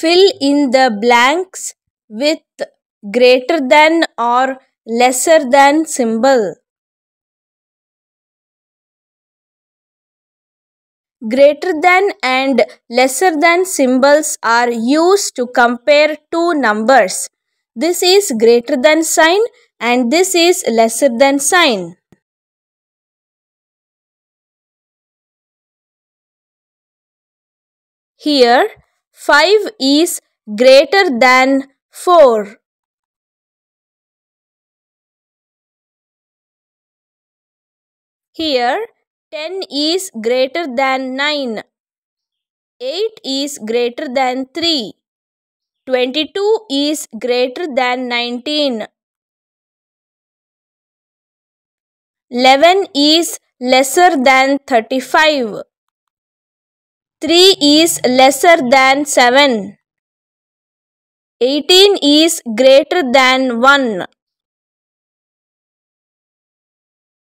Fill in the blanks with greater than or lesser than symbol. Greater than and lesser than symbols are used to compare two numbers. This is greater than sign and this is lesser than sign. Here 5 is greater than 4. Here 10 is greater than 9. 8 is greater than 3. 22 is greater than 19. 11 is lesser than 35. 3 is lesser than 7. 18 is greater than 1.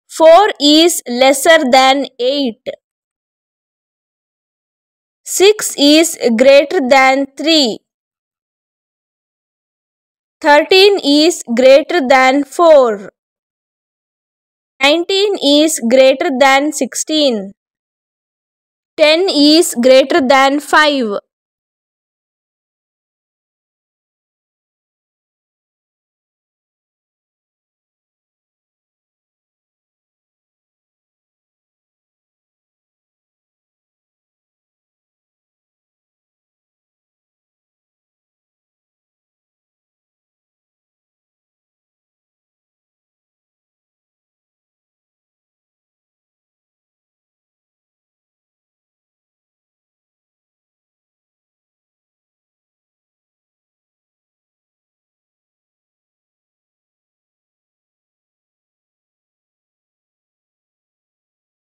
4 is lesser than 8. 6 is greater than 3. 13 is greater than 4. 19 is greater than 16. 10 is greater than 5.